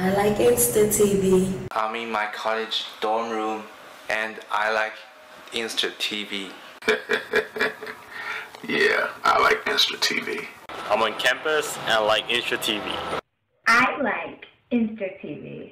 I like Instra-TV. I'm in my college dorm room and I like Instra-TV. yeah, I like Instra-TV. I'm on campus and I like Instra-TV. I like Instra-TV.